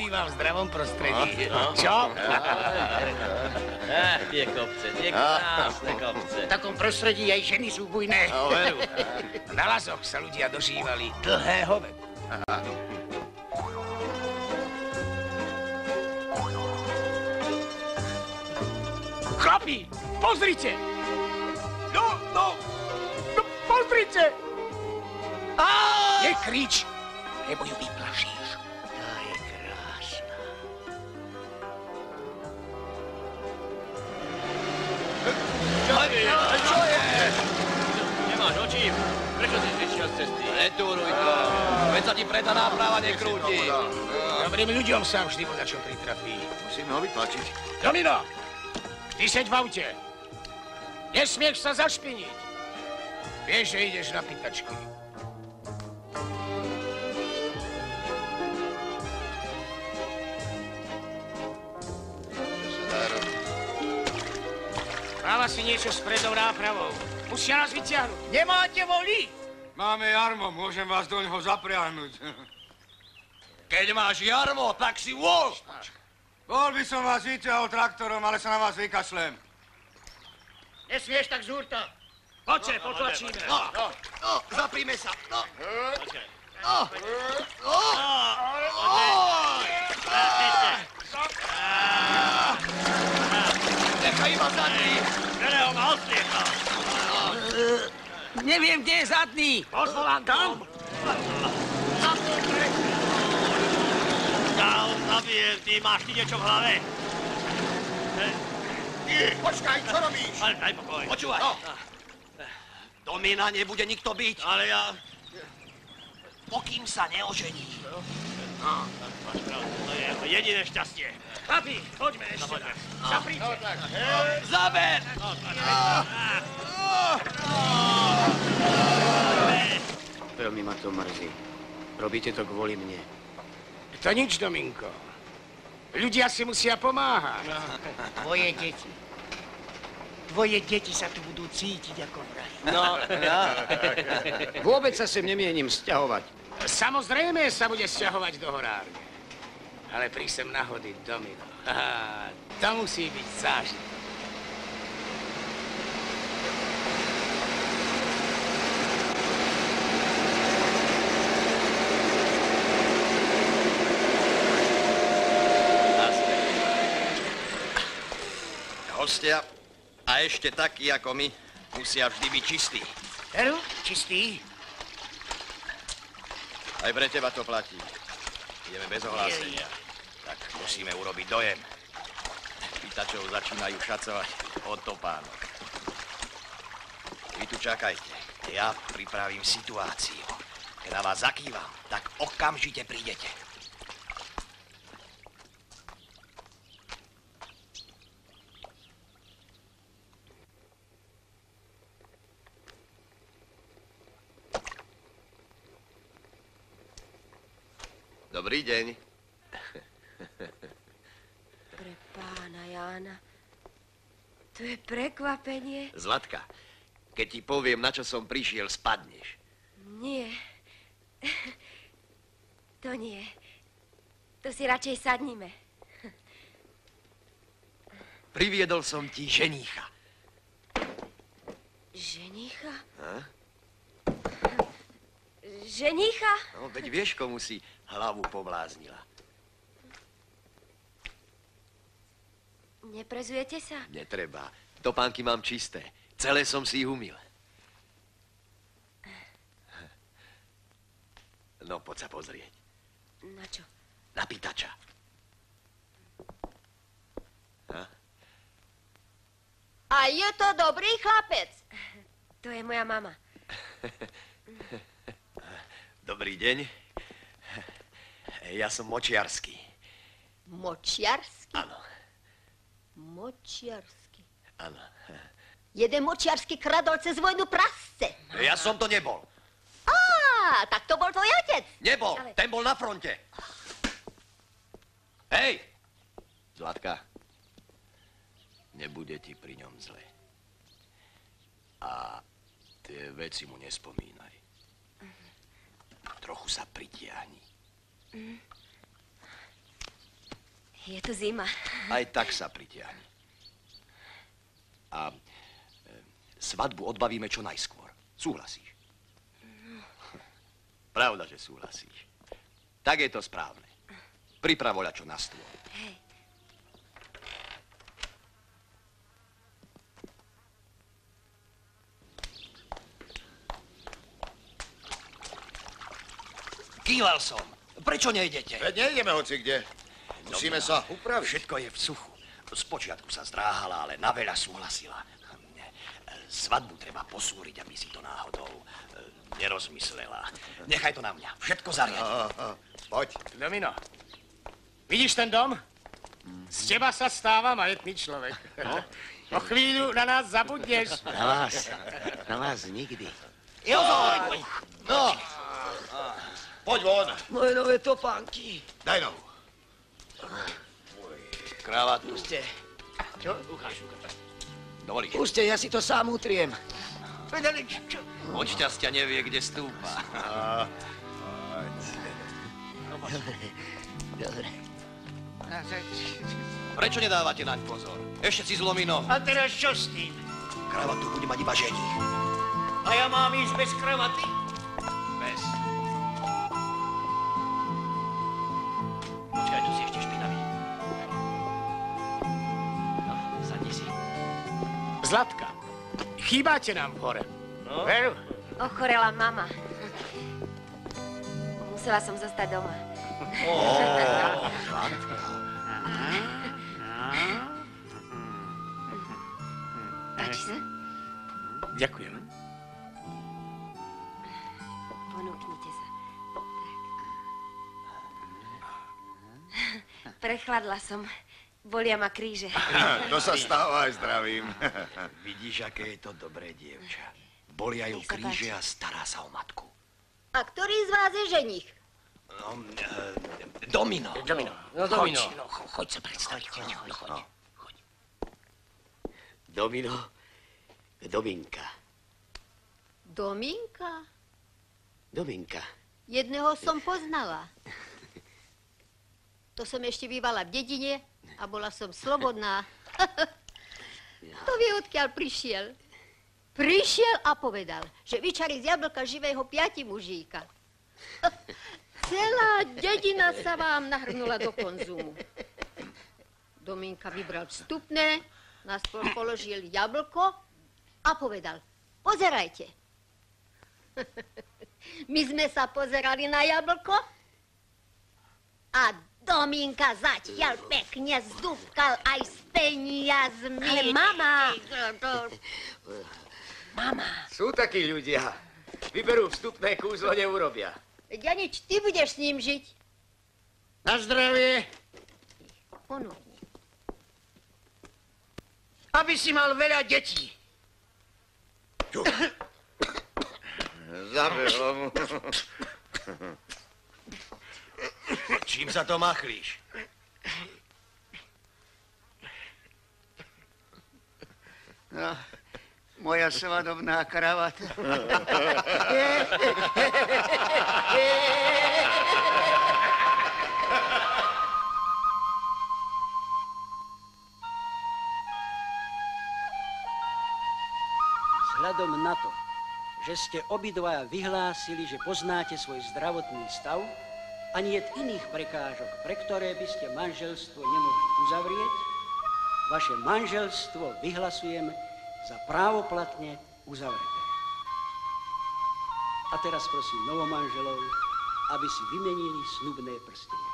Býva v zdravom prostredí. Čo? Á, tie kopce, tie krásne kopce. V takom prostredí aj ženy sú bujné. No, veru. Na lazoch sa ľudia dožívali dlhého veku. Chlapi, pozrite! Ľuďom sa vždy voda čo pritrafí. Musíme ho vytlačiť. Domino, ty seď v aute. Nesmieš sa zašpiniť. Vieš, že ideš na pýtačky. Máva si niečo s predou nápravou. Musia nás vyťahnuť. Nemáte voli? Máme jarmo, môžem vás do ňoho zapriahnuť. Keď máš jarmo, tak si vol. Bol by som vás vyťahol traktorom, ale sa na vás vykašlem. Nesmieš tak zúrta. Poďte, potlačíme. No, no, zapríme sa. No. Nechaj iba zadný. Ktorého ma osliekal. Neviem, kde je zadný. Pozvolám tam. Zabijem, ty máš ty niečo v hlave. Počkaj, čo robíš? Ale daj pokoj. Počúvaj. No. Domina nebude nikto byť. Ale ja... Pokým sa neožení. No. Máš pravdu, to je jediné šťastie. Chlapi, poďme ešte poďme. raz. Zapríte. Zaber! Veľmi ma to mrzí. Robíte to kvôli mne. To nič, Dominko. Ľudia si musia pomáhať. Tvoje deti. Tvoje deti sa tu budú cítiť ako v raji. No, ja. Vôbec sa sem nemienim sťahovať. Samozrejme sa bude sťahovať do horárne. Ale prísem nahody domino. Haha, to musí byť zážitok. Hostia, a ešte takí ako my, musia vždy byť čistí. Veru, čistý? Aj pre teba to platí. Ideme bez ohlásenia. Tak musíme urobiť dojem. Pýtačov začínajú šacovať od topánok. Vy tu čakajte. Ja pripravím situáciu. Keď na vás zakývam, tak okamžite prídete. Dobrý deň. Pre pána Jána. To je prekvapenie. Zlatka, keď ti poviem, na čo som prišiel, spadneš. Nie. To nie. To si radšej sadnime. Priviedol som ti ženícha. Ženicha? Ha? Ženicha? No, veď vieš, komu si hlavu povláznila. Neprezujete sa? Netreba. Topánky mám čisté. Celé som si ich umil. No, poď sa pozrieť. Na čo? Na pýtača. Ha? A je to dobrý chlapec. To je moja mama. Dobrý deň. Ja som močiarsky. Močiarsky? Áno, Močiarsky. áno. Jeden močiarsky kradol cez vojnu prasce. Ja som to nebol. Á, tak to bol tvoj otec. Nebol, Ale- ten bol na fronte. Hej! Zlatka, nebude ti pri ňom zle. A tie veci mu nespomínaj. Trochu sa pritiahni. Je tu zima. Aj tak sa pritiahni. A e, svadbu odbavíme čo najskôr. Súhlasíš? Pravda, že súhlasíš. Tak je to správne. Pripravoľa čo na stôl. Hej. Kýval som. Prečo nejdete? Veď nejdeme hoci kde. Musíme sa upraviť. Všetko je v suchu. Spočiatku sa zdráhala, ale na veľa súhlasila. Svadbu treba posúriť, aby si to náhodou e, nerozmyslela. Nechaj to na mňa. Všetko zariadím. Poď. Domino, vidíš ten dom? Z teba sa stáva majetný človek. No? O chvíľu na nás zabudneš. Na vás. Na vás nikdy. Jozo! No. Poď von. Moje nové topánky. Daj nohu. Kravatu. Puste, Čo? Ukáž, ukáž. Dovolíš? puste, ja si to sám utriem. Veď ale čo? Od šťastia nevie, kde stúpa. Dobre. Prečo nedávate naň pozor? Ešte si zlomino. A teraz čo s tým? Kravatu bude mať iba žení. A ja mám ísť bez kravaty? Chýbáte nám v hore. No? Veru? Ochorela mama. Musela som zostať doma. Páči sa? Ďakujem. Ponúknite sa. Tak. Prechladla som. Bolia ma kríže. To sa stáva aj zdravím. Vidíš, aké je to dobré dievča. Bolia ju kríže páči. a stará sa o matku. A ktorý z vás je ženich? No, e, domino. Domino. No, Domino. Choď, no, cho- choď sa predstaviť. Choď, choď, choď. choď. Domino. Dominka. Dominka? Dominka. Jedného som poznala. To som ešte bývala v dedine a bola som slobodná. to vie, odkiaľ prišiel. Prišiel a povedal, že vyčarí z jablka živého piati mužíka. Celá dedina sa vám nahrnula do konzumu. Dominka vybral vstupné, na stôl položil jablko a povedal, pozerajte. My sme sa pozerali na jablko a Dominka zatiaľ pekne zdúbkal aj s peniazmi. Ale mama! Sú takí ľudia. Vyberú vstupné kúzlo, neurobia. Ja nič, ty budeš s ním žiť. Na zdravie, Ponúkni. aby si mal veľa detí. Zabilo mu. Čím sa to machlíš? No, moja svadobná kravata. Vzhľadom na to, že ste obidvaja vyhlásili, že poznáte svoj zdravotný stav, ani je iných prekážok, pre ktoré by ste manželstvo nemohli uzavrieť, vaše manželstvo vyhlasujem za právoplatne uzavreté. A teraz prosím novomanželov, aby si vymenili snubné prstenie.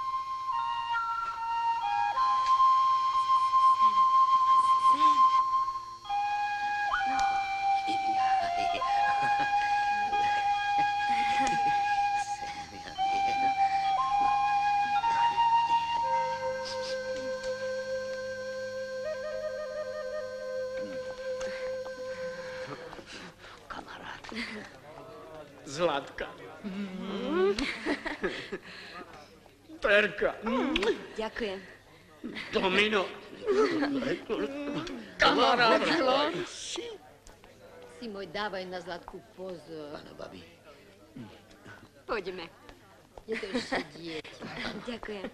Ďakujem. Domino. Si môj, dávaj na zlatku pozor. Áno, babi. Poďme. Je to ešte dieťa. Ďakujem.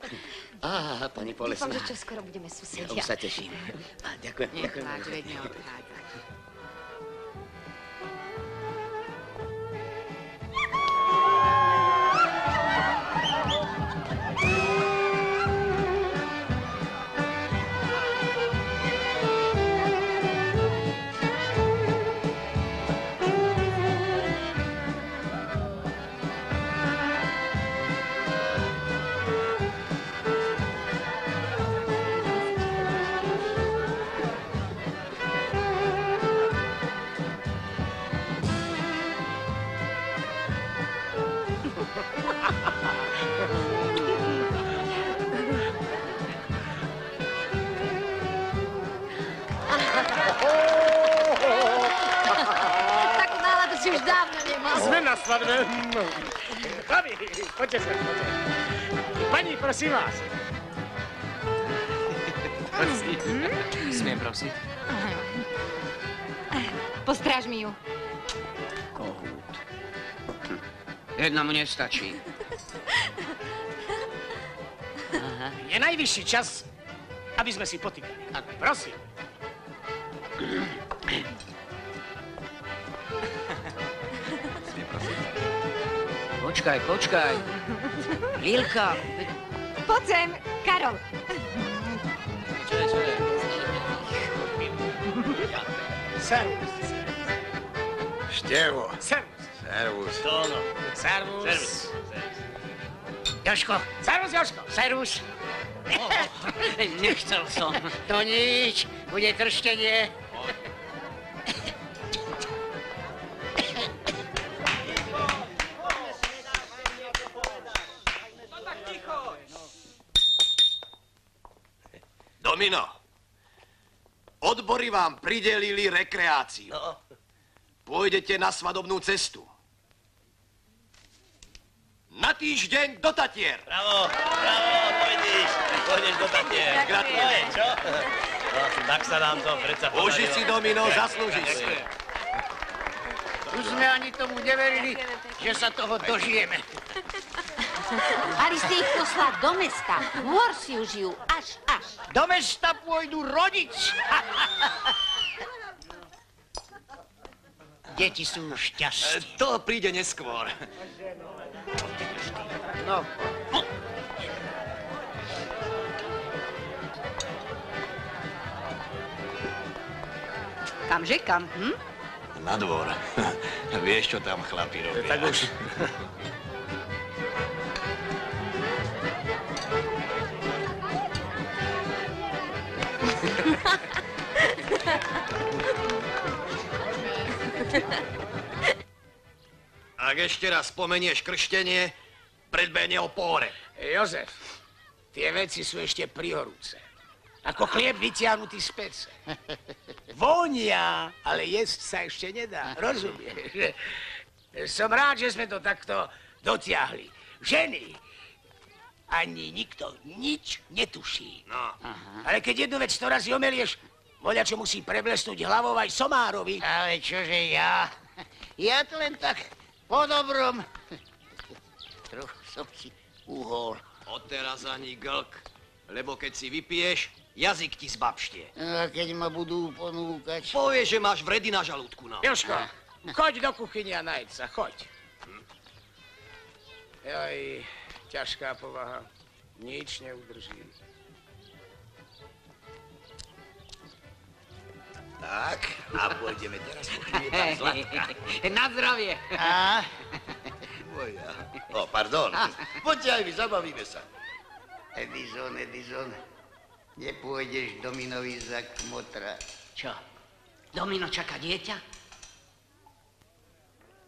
Á, pani Dúfam, Polesná. že čoskoro budeme Ja susedia. už sa teším. Á, ďakujem, ďakujem. Nepláč, svadbe. Chlapi, poďte sa. Pani, prosím vás. Smiem prosiť? Postráž mi ju. Kohút. Jedna mu nestačí. Je najvyšší čas, aby sme si potýkali. Prosím. Počkaj, počkaj. Lilka. Poď sem, Karol. Čo je, čo je? Servus. Števo. Servus. Servus. Tóno. Servus. Servus. Joško. Servus, Joško. Servus. Nechcel som. To nič. Bude krštenie. Vám pridelili rekreáciu. Pôjdete na svadobnú cestu. Na týždeň do Tatier. Bravo, bravo, pôjdeš. Pôjdeš do Tatier. Gratulujem, čo? No, tak sa nám to predsa Uži si, Domino, zaslúžiš si. Už sme ani tomu neverili, že sa toho dožijeme. Mali ste ich poslať do mesta. Môr si užijú. Až, až. Do mesta pôjdu rodič. Deti sú šťastné. To príde neskôr. No, Kamže kam, hm? Na dvor. Vieš, čo tam chlapi robia. tak už. ešte raz spomenieš krštenie, predbehne o póre. Jozef, tie veci sú ešte prihorúce. Ako chlieb vytiahnutý z pece. Vonia, ale jesť sa ešte nedá. Rozumieš? Som rád, že sme to takto dotiahli. Ženy, ani nikto nič netuší. No. Ale keď jednu vec razy omelieš, voľa čo musí preblesnúť hlavou aj somárovi. Ale čože ja? Ja to len tak po dobrom. Trochu som si uhol. Odteraz ani glk, lebo keď si vypiješ, jazyk ti zbabštie. A keď ma budú ponúkať... Povieš, že máš vredy na žalúdku, no. Joško, choď do kuchyne a najd sa, choď. Joj, ťažká povaha. Nič neudrží. Tak, a pôjdeme teraz pochliebať zlatka. Na zdravie. A? Moja. O, pardon. Poďte aj vy, zabavíme sa. Edison, Edison, nepôjdeš Dominovi za kmotra. Čo? Domino čaká dieťa?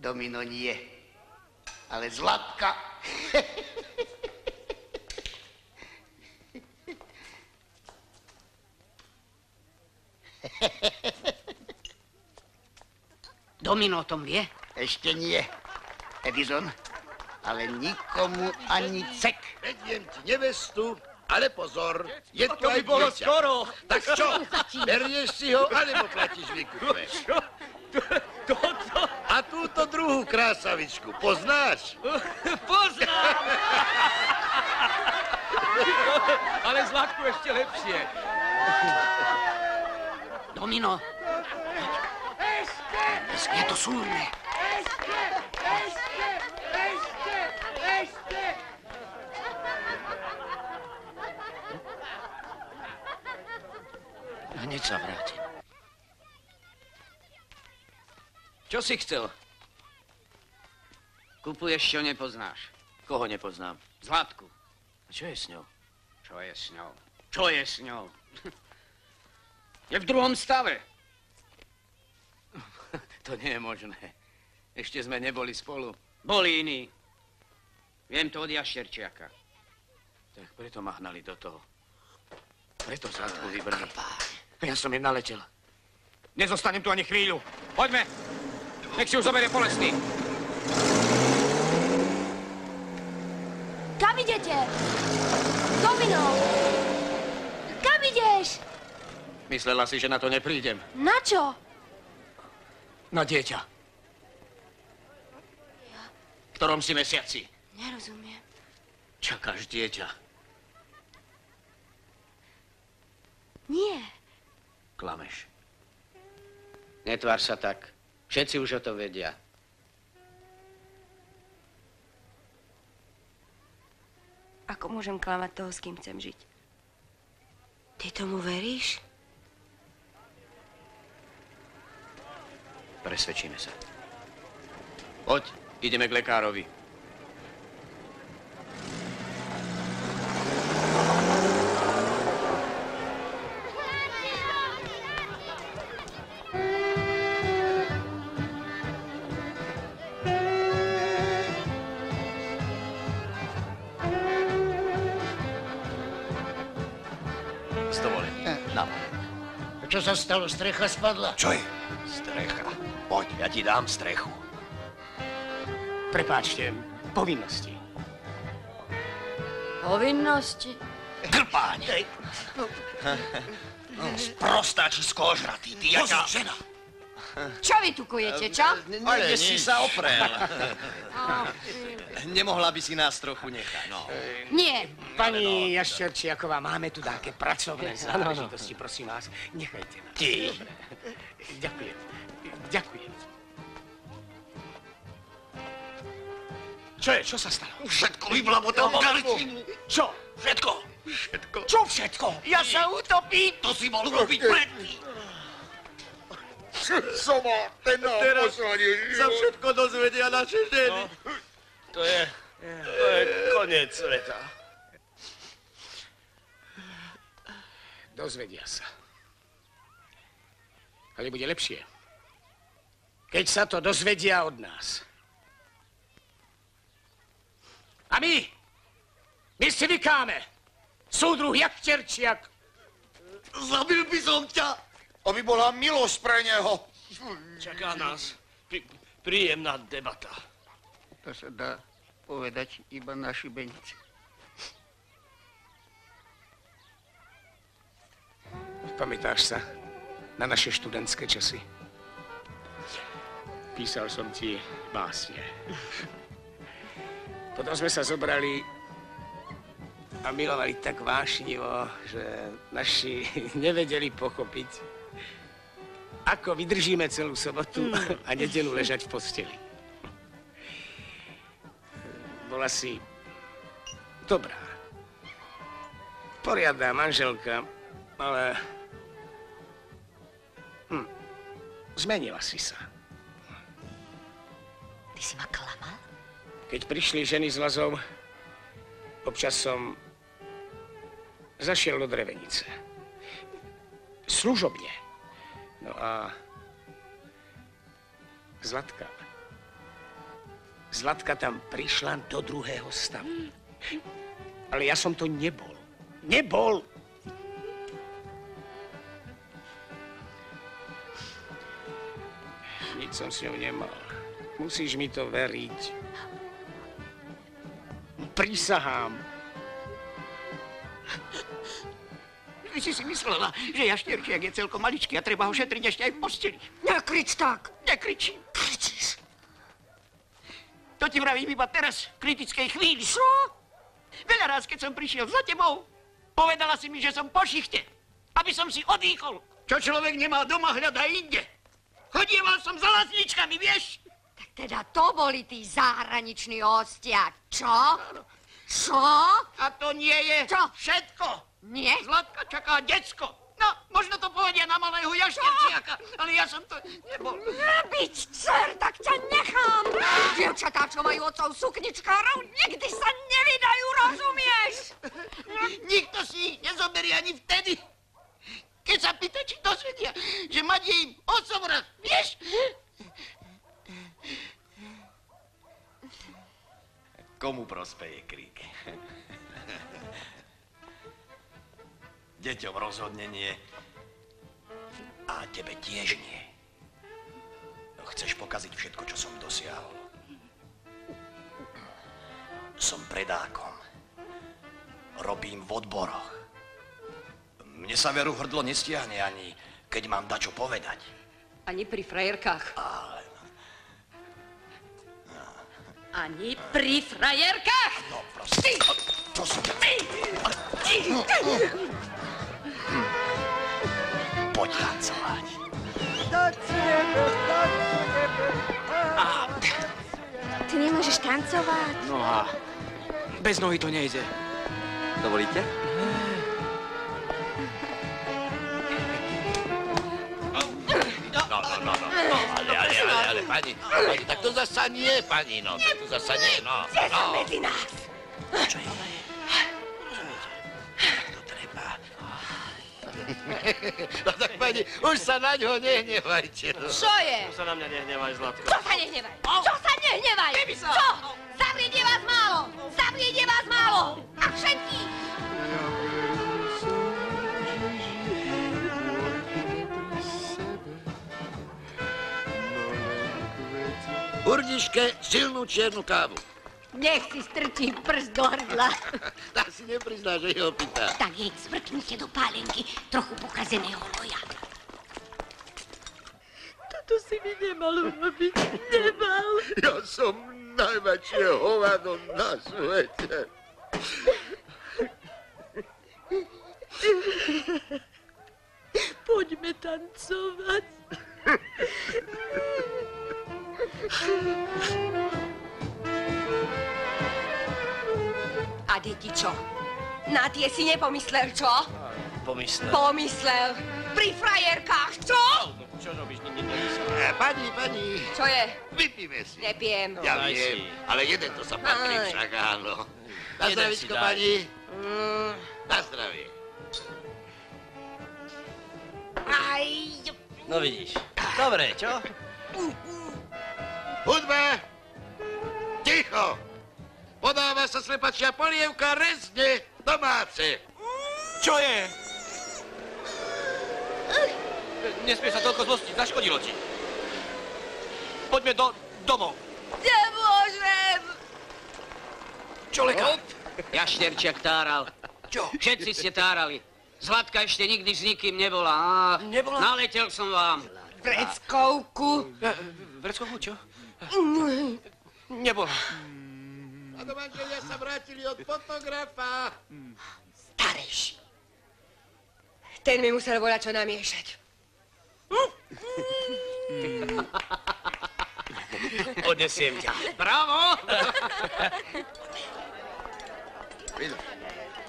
Domino nie, ale Zlatka. Domino o tom vie? Ešte nie, Edison, ale nikomu ani cek. Vediem ti nevestu, ale pozor, je to, aj bolo dieťa. skoro. Tak čo, berieš si ho, alebo platíš výkupné? Toto. A túto druhú krásavičku poznáš? Poznám! Ale Zlatku ešte lepšie. Domino. Dneska je to súrne. Hneď sa vrátim. Čo si chcel? Kupuješ, čo nepoznáš. Koho nepoznám? Zlatku. A čo je s ňou? Čo je s ňou? Čo je s ňou? Je v druhom stave. To nie je možné. Ešte sme neboli spolu. Boli iní. Viem to od Jašterčiaka. Tak preto ma hnali do toho. Preto Zlatku vybrali. Ja som im naletel. Nezostanem tu ani chvíľu. Poďme. Nech si už zoberie polesný. Kam idete? Domino! Kam ideš? Myslela si, že na to neprídem. Na čo? Na dieťa. V ktorom si mesiaci? Nerozumiem. Čakáš dieťa. Nie. Klameš. Netvár sa tak. Všetci už o to vedia. Ako môžem klamať toho, s kým chcem žiť? Ty tomu veríš? Presvedčíme sa. Poď, ideme k lekárovi. Na Čo sa stalo? Strecha spadla? Čo je? Strecha. Poď, ja ti dám strechu. Prepáčte, povinnosti. Povinnosti. Krpáň! Prostáči skôžratý, ty jaká... žena. Čo vy tu kujete, čo? Ale si sa oprel. Nemohla by si nás trochu nechať. No. Nie. Pani Jaščerčiaková, máme tu také pracovné záležitosti, prosím vás. Nechajte nás. Ty. Ďakujem. Ďakujem. Čo je? Čo sa stalo? Všetko vyblabotal v galicínu. Čo? Všetko. Všetko. Čo všetko? Ja sa utopím. To si mohol robiť predtým. Som má ten Teraz sa všetko dozvedia naše ženy. To je... To je koniec sveta. Dozvedia sa. Ale bude lepšie, keď sa to dozvedia od nás. A my, my si vykáme. Súdruh Jakčerčiak. Zabil by som ťa, aby bola milosť pre neho. Čaká nás prí, príjemná debata. To sa dá povedať iba na šibenici. Pamätáš sa na naše študentské časy? Písal som ti básne. Potom sme sa zobrali a milovali tak vášnivo, že naši nevedeli pochopiť, ako vydržíme celú sobotu a nedelu ležať v posteli. Bola si dobrá, poriadná manželka, ale hm, zmenila si sa. Ty si ma klamal? Keď prišli ženy z Lazov, občas som zašiel do drevenice. Služobne. No a Zlatka. Zlatka tam prišla do druhého stavu. Ale ja som to nebol. Nebol! Nič som s ňou nemal. Musíš mi to veriť. Prísahám. Ty si si myslela, že jaštierčiak je celkom maličký a treba ho šetriť ešte aj v posteli. Nekrič tak. Nekričím. Kričíš. To ti vravím iba teraz, v kritickej chvíli. Čo? Veľa raz, keď som prišiel za tebou, povedala si mi, že som po šichte, aby som si odýchol. Čo človek nemá doma, hľadá inde. Chodieval som za lasničkami, vieš? Tak teda to boli tí zahraniční hostia, čo? Čo? A to nie je Čo? všetko. Nie? Zlatka čaká decko. No, možno to povedia na malého jašterčiaka, ale ja som to nebol. Nebyť cer, tak ťa nechám. Dievčatá, čo majú otcov sukničkárov, nikdy sa nevydajú, rozumieš? Nikto si ich nezoberie ani vtedy, keď sa pýta, či dozvedia, že mať je im osobraz, vieš? Komu prospeje krík? Deťom rozhodne nie. A tebe tiež nie. Chceš pokaziť všetko, čo som dosiahol. Som predákom. Robím v odboroch. Mne sa veru hrdlo nestiahne ani, keď mám dačo povedať. Ani pri frajerkách. Ale Ani pri frajerkách. no proste. Čo som... Poď tancovať. Ty nemôžeš tancovať. No a bez nohy to nejde. Dovolíte? No, no, no, no. Ale, ale, ale, pani, pani, tak to zasa nie, pani, no. Tak to zasa nie, no. No. medzi nás. Čo je? To treba. No tak pani, už sa na ňo nehnevajte. No. Čo je? sa na mňa nehnevaj, Zlatko. Čo sa nehnevaj? Čo sa nehnevaj? Čo? Zavrieť Urdiške silnú čiernu kávu. Nech si strčí prst do hrdla. Tak si neprizná, že ho pýta. Tak jej cvrknite do pálenky trochu pokazeného loja. Toto si mi nemal urobiť. Nemal. Ja som najväčšie hovado na svete. Poďme tancovať. A deti čo? Na tie si nepomyslel, čo? Pomyslel. Pomyslel. Pri frajerkách, čo? No, čo robíš? Ne, ne, nemyslel. E, pani, pani, Čo je? vypíme si. Nepijem. Ja viem, si. ale jeden to sa patrí Aj. však, áno. Na daj. pani. Mm, Na zdravie. aj, No vidíš. Dobre, čo? Hudba! Ticho! Podáva sa slepačia polievka rezne domáce. Čo je? Nesmie sa toľko zlostiť, zaškodilo ti. Poďme do domov. nemôžem. Čo, lekár? Jašterčiak táral. Čo? Všetci ste tárali. Zlatka ešte nikdy s nikým nebola. Nebola? Naletel som vám. Vreckovku. Vreckovku, čo? Nebola. A do manželia sa vrátili od fotografa. Starejší. Ten mi musel volať čo namiešať. Odnesiem ťa. Bravo!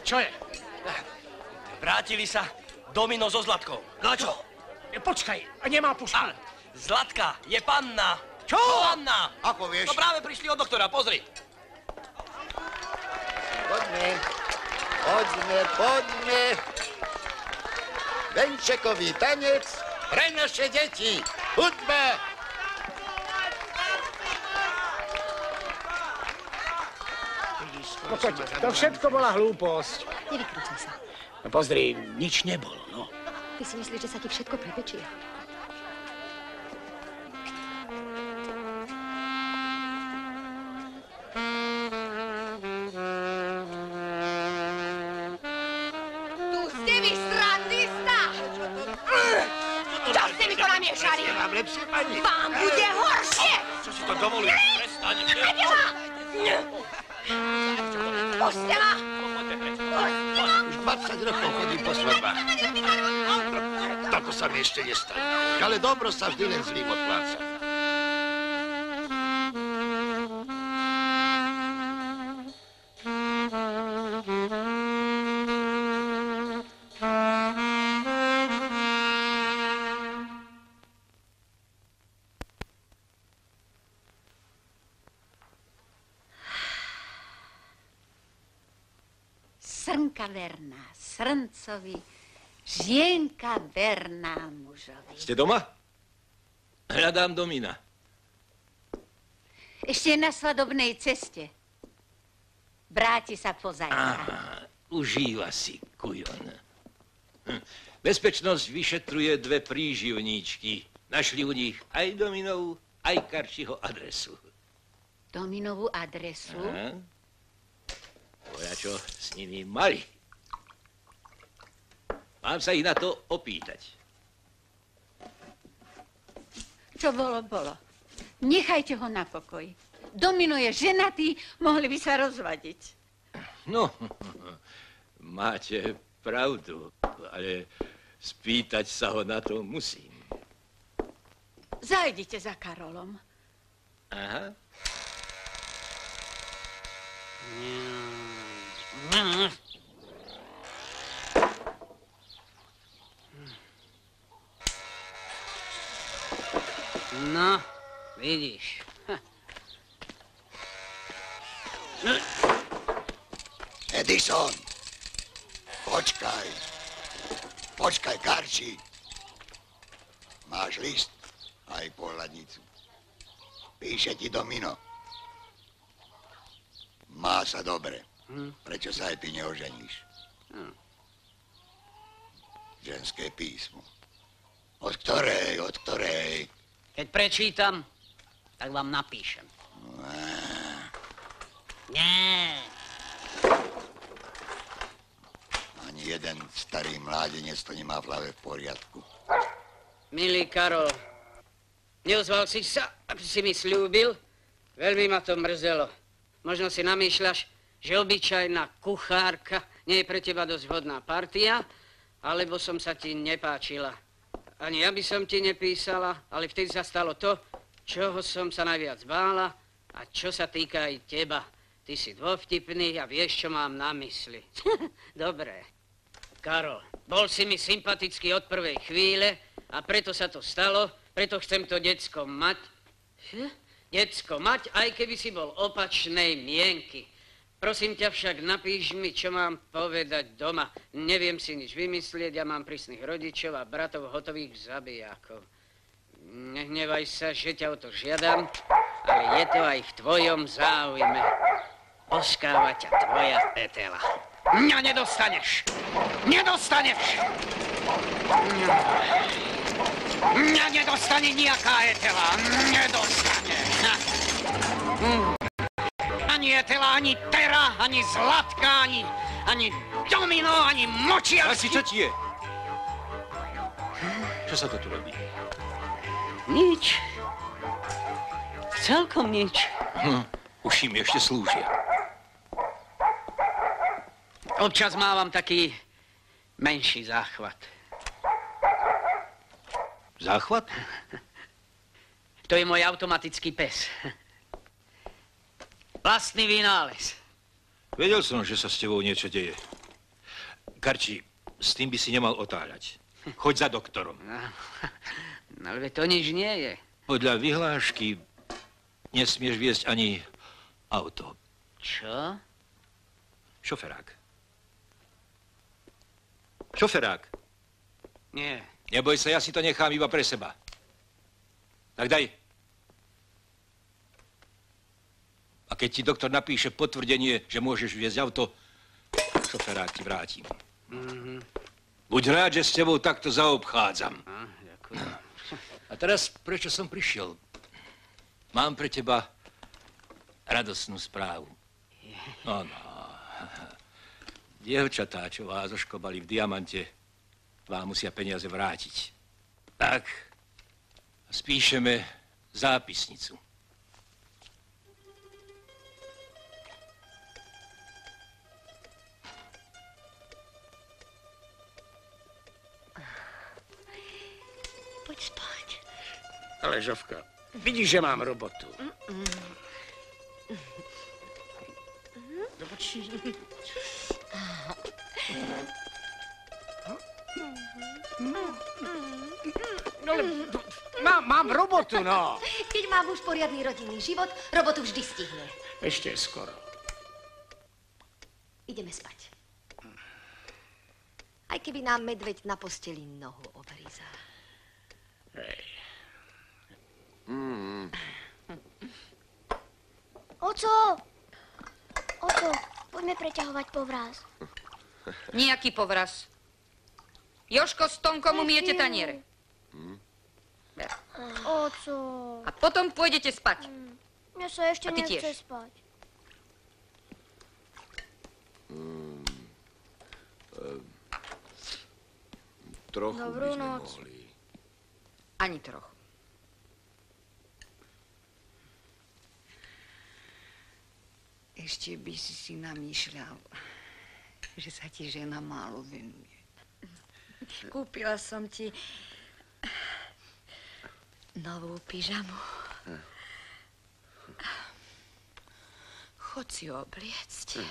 Čo je? Vrátili sa Domino so Zlatkou. Na čo? Počkaj, nemá pušku. Zlatka je panna. Čo? Panna. Ako vieš? No práve prišli od doktora, pozri. Poďme, poďme, poďme. Venčekový tanec pre naše deti. Hudba! No poď, to všetko bola hlúposť. Nevykrúcaj sa. No pozri, nič nebolo, no. Ty si myslíš, že sa ti všetko prepečie? Pani. Vám bude horšie! Čo si to dovolíš? Prestaň. Puste ma! Už 20 rokov chodím po svadbách. Toto sa mi ešte nestalo. Ale dobro sa vždy len zlým odpláca. Srncovi, žienka verná mužovi. Ste doma? Hľadám Domina. Ešte je na svadobnej ceste. Vráti sa pozajtra. Užíva si kujon. Hm. Bezpečnosť vyšetruje dve príživníčky. Našli u nich aj Dominovú, aj Karčiho adresu. Dominovú adresu? Aha. Boja, čo s nimi mali. Mám sa ich na to opýtať. Čo bolo, bolo. Nechajte ho na pokoji. Domino je ženatý, mohli by sa rozvadiť. No, máte pravdu, ale spýtať sa ho na to musím. Zajdite za Karolom. Aha. Vidíš. Edison, počkaj. Počkaj, Karči. Máš list aj pohľadnicu. Píše ti Domino. Má sa dobre. Hm. Prečo sa aj ty neoženíš? Hm. Ženské písmo. Od ktorej, od ktorej? Keď prečítam, tak vám napíšem. Nie. Ani jeden starý mládenec to nemá v hlave v poriadku. Milý Karol, neozval si sa, aby si mi slúbil? Veľmi ma to mrzelo. Možno si namýšľaš, že obyčajná kuchárka nie je pre teba dosť vhodná partia, alebo som sa ti nepáčila. Ani ja by som ti nepísala, ale vtedy sa stalo to, čoho som sa najviac bála a čo sa týka aj teba. Ty si dôvtipný a vieš, čo mám na mysli. Dobre. Karol, bol si mi sympatický od prvej chvíle a preto sa to stalo, preto chcem to decko mať. Hm? Decko mať, aj keby si bol opačnej mienky. Prosím ťa však, napíš mi, čo mám povedať doma. Neviem si nič vymyslieť, ja mám prísnych rodičov a bratov hotových zabijákov. Nehnevaj sa, že ťa o to žiadam, ale je to aj v tvojom záujme. Poskáva ťa tvoja petela. Mňa nedostaneš! Nedostaneš! Mňa nedostane nejaká etela. Nedostane. Ani etela, ani tera, ani zlatka, ani, ani domino, ani močiarsky. Asi, čo ti je? Čo sa to tu robí? Nič. Celkom nič. Hm, uši mi ešte slúžia. Občas mávam taký menší záchvat. Záchvat? To je môj automatický pes. Vlastný vynález. Vedel som, že sa s tebou niečo deje. Karči, s tým by si nemal otáľať. Choď za doktorom. No, no ale to nič nie je. Podľa vyhlášky nesmieš viesť ani auto. Čo? Šoferák. Šoferák. Nie. Neboj sa, ja si to nechám iba pre seba. Tak daj. A keď ti doktor napíše potvrdenie, že môžeš viesť auto, šoferák ti vrátim. Mhm. Buď rád, že s tebou takto zaobchádzam. A, ďakujem. A teraz, prečo som prišiel? Mám pre teba radosnú správu. No, no. Dievčatá, čo vás oškobali v diamante, vám musia peniaze vrátiť. Tak, spíšeme zápisnicu. Ale Žovka, vidíš, že mám robotu. No, ale mám, mám robotu, no. Keď má muž poriadny rodinný život, robotu vždy stihne. Ešte je skoro. Ideme spať. Aj keby nám medveď na posteli nohu obrízal. Hej. Mm. Oco! Oco, poďme preťahovať povraz. Nejaký povraz. Joško s Tonkom umiete taniere. Ber. Oco. A potom pôjdete spať. Mne sa ešte nechce tiež. spať. Mm. Eh, Trochu Dobrú by sme noc. mohli. Ani trochu. Ešte by si si namýšľal, že sa ti žena málo venuje. Kúpila som ti novú pyžamu. Chod si obliecť.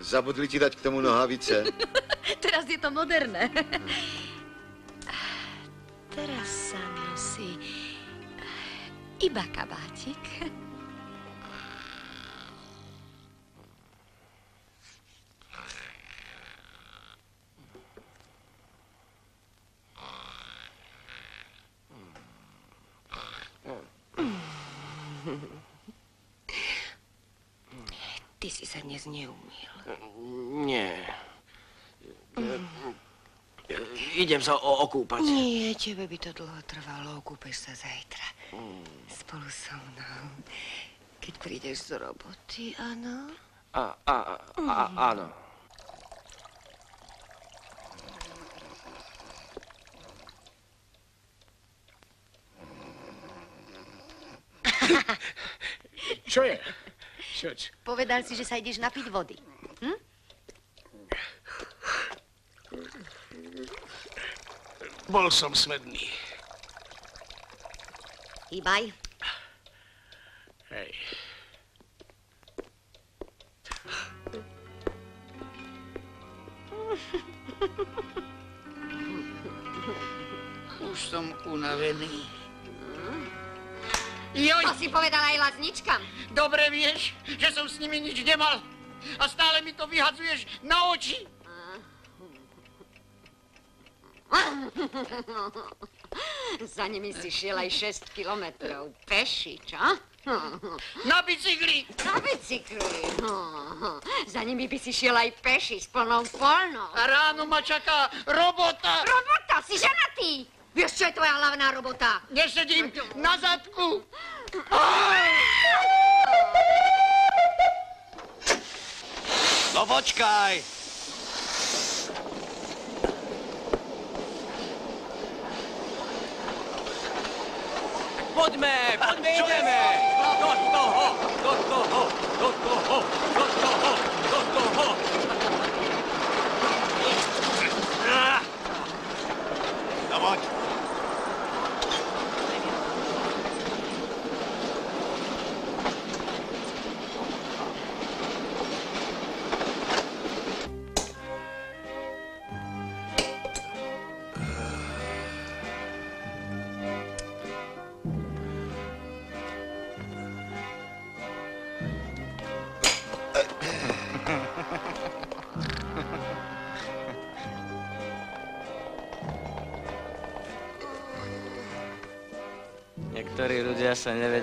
Zabudli ti dať k tomu nohavice? Teraz je to moderné. Teraz sa nosí iba kabátik. Dnes neumýl. Nie. Idem sa o- okúpať. Nie, tebe by to dlho trvalo, okúpeš sa zajtra. Spolu so mnou. Keď prídeš z roboty, áno? A, a, a, áno. Čo je? Čo? Povedal si, že sa ideš napiť vody. Hm? Bol som smedný. Hýbaj. Lazničkam. Dobre vieš, že som s nimi nič nemal. A stále mi to vyhadzuješ na oči. Za nimi si šiel aj 6 kilometrov. Peši, čo? Na bicykli. Na bicykli. Za nimi by si šiel aj peši s plnou polnou. A ráno ma čaká robota. Robota? Si ženatý? Vieš, čo je tvoja hlavná robota? Nesedím na zadku. No počkaj. Poďme, poďme, Čo ideme. Do toho, do toho, do toho, do toho, do toho. No poď.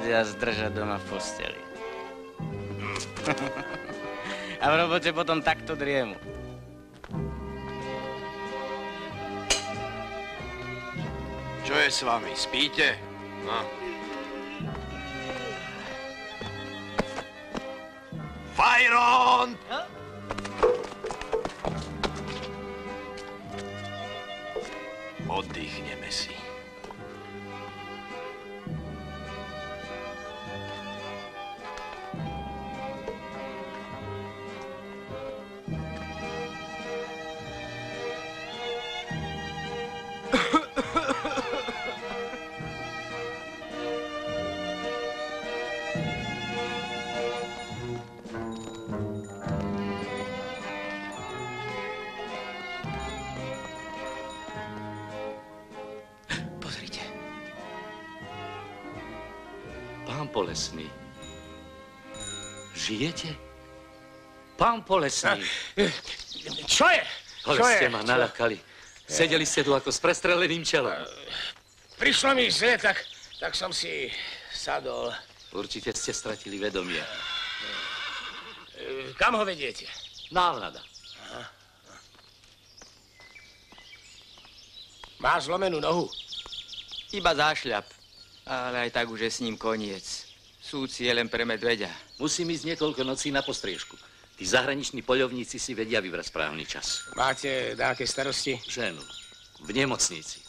Sa nevedia zdržať doma v posteli. A v robote potom takto driemu. Čo je s vami? Spíte? No. Fire on! Polesný. Žijete? Pán Polesný. Čo je? Ale Čo ste je? ma Čo? naľakali. Sedeli ste tu ako s prestreleným čelom. Prišlo mi zle, tak, tak som si sadol. Určite ste stratili vedomie. E, Kam ho vediete? Návnada. Má zlomenú nohu. Iba zášľap. Ale aj tak už je s ním koniec. Súci je len pre medveďa. Musím ísť niekoľko nocí na postriežku. Tí zahraniční poľovníci si vedia vybrať správny čas. Máte nejaké starosti? Ženu. V nemocnici.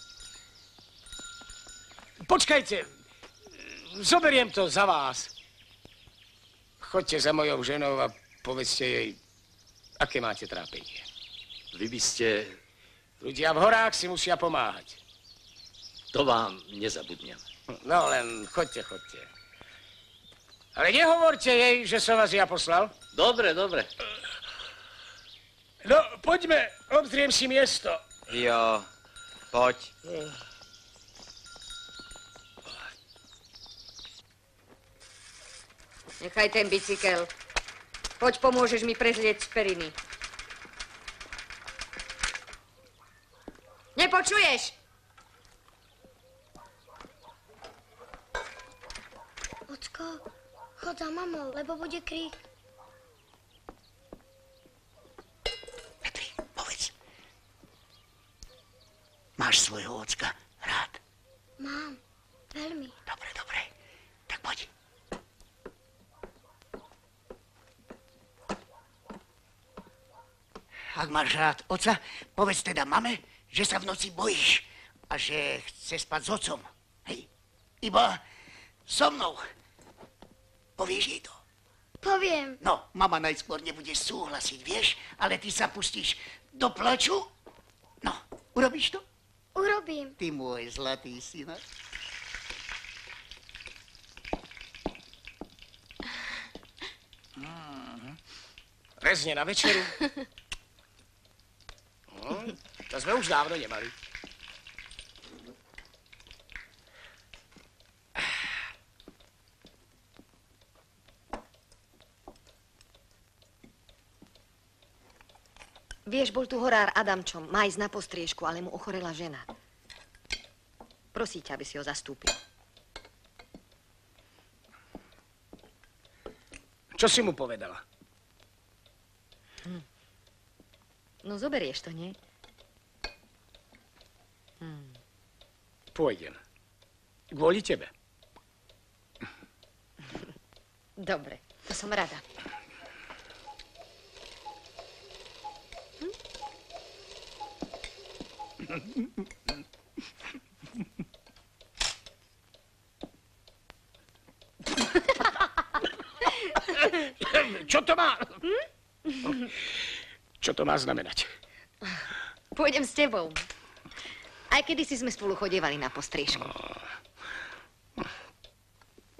Počkajte, zoberiem to za vás. Choďte za mojou ženou a povedzte jej, aké máte trápenie. Vy by ste... Ľudia v horách si musia pomáhať. To vám nezabudnem. No len chodte, chodte. Ale nehovorte jej, že som vás ja poslal. Dobre, dobre. No, poďme, obzriem si miesto. Jo, poď. Nechaj ten bicykel. Poď, pomôžeš mi prezlieť z periny. Nepočuješ? Ocko, chod za mamou, lebo bude krík. Povedz. Máš svojho ocka rád? Mám, veľmi. Dobre, dobre. Tak poď. Ak máš rád oca, povedz teda mame, že sa v noci bojíš a že chce spať s otcom. Hej, iba so mnou. Povieš jej to? Poviem. No, mama najskôr nebude súhlasiť, vieš, ale ty sa pustíš do plaču. No, urobíš to? Urobím. Ty môj zlatý synok. Rezne na večeru. No, to sme už dávno nemali. Vieš, bol tu horár Adamčom. Má ísť na postriežku, ale mu ochorela žena. Prosí ťa, aby si ho zastúpil. Čo si mu povedala? No zoberieš to, nie? Hm. Pôjdem. Kvôli tebe. Dobre, to som rada. Čo to má? Čo to má znamenať? Pôjdem s tebou. Aj kedysi sme spolu chodievali na postriežku.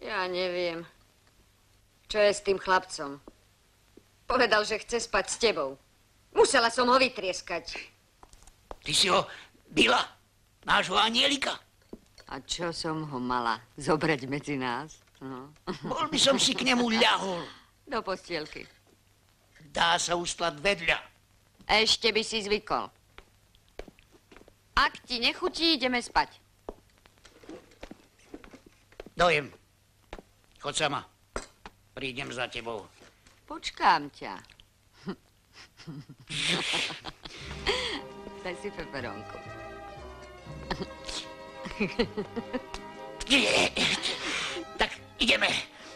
Ja neviem. Čo je s tým chlapcom? Povedal, že chce spať s tebou. Musela som ho vytrieskať. Ty si ho byla, nášho anielika. A čo som ho mala zobrať medzi nás? No. Bol by som si k nemu ľahol. Do postielky. Dá sa ustlať vedľa. Ešte by si zvykol. Ak ti nechutí, ideme spať. Dojem. Chod sama. Prídem za tebou. Počkám ťa. Daj si peperonku. tak ideme.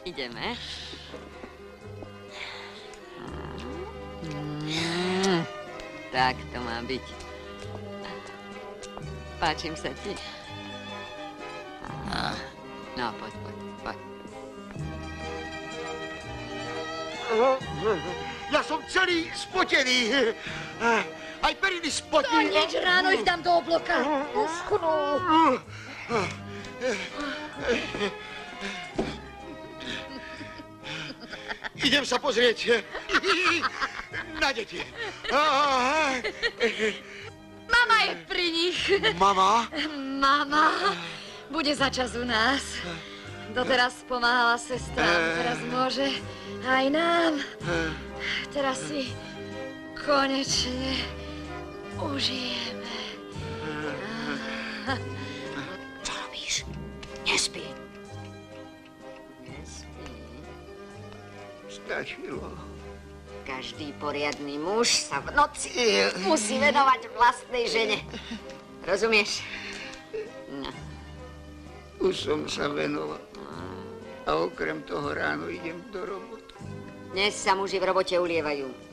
Ideme. Mm, tak to má byť. Páčim sa ti. No, poď, poď, poď. Ja som celý spotený. Aj periny spotí. Nič, ráno ich dám do obloka. Uschnú. Idem sa pozrieť na deti. Mama je pri nich. Mama? Mama bude začas u nás. Doteraz pomáhala sestra, teraz môže aj nám. Teraz si konečne užijeme. Čo robíš? Nespí. Nespí. Stačilo. Každý poriadny muž sa v noci musí venovať vlastnej žene. Rozumieš? No. Už som sa venoval. A okrem toho ráno idem do roboty. Dnes sa muži v robote ulievajú.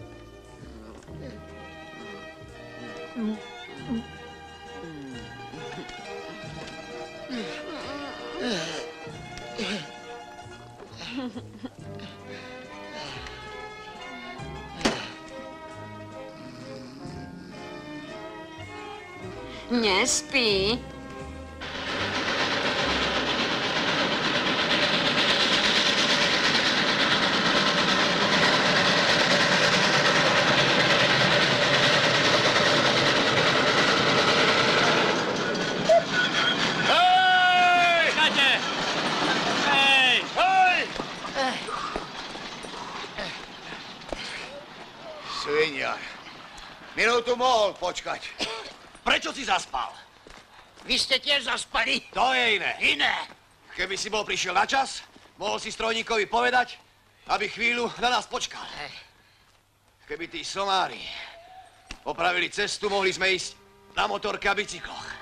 Nespí. Hej! Počkajte! Hej! Hej! Svinia. Minútu mohol počkať. Prečo si zaspal? Vy ste tiež zaspali? To je iné. Iné. Keby si bol prišiel na čas, mohol si strojníkovi povedať, aby chvíľu na nás počkal. Keby tí somári opravili cestu, mohli sme ísť na motorke a bicykloch.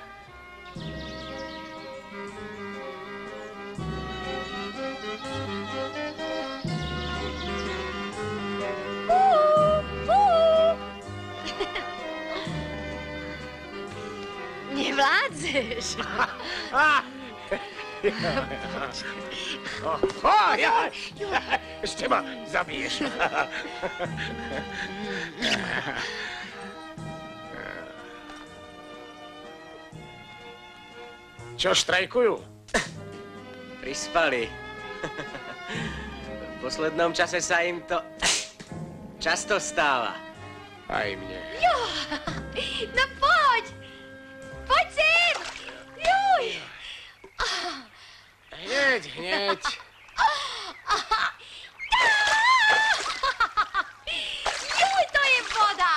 Ja, ešte ma zabiješ. Čo štrajkujú? Prispali. V poslednom čase sa im to často stáva. Aj mne. Jo, no poď. Poď sem. Juj. Hneď, hneď. Juj, to je voda.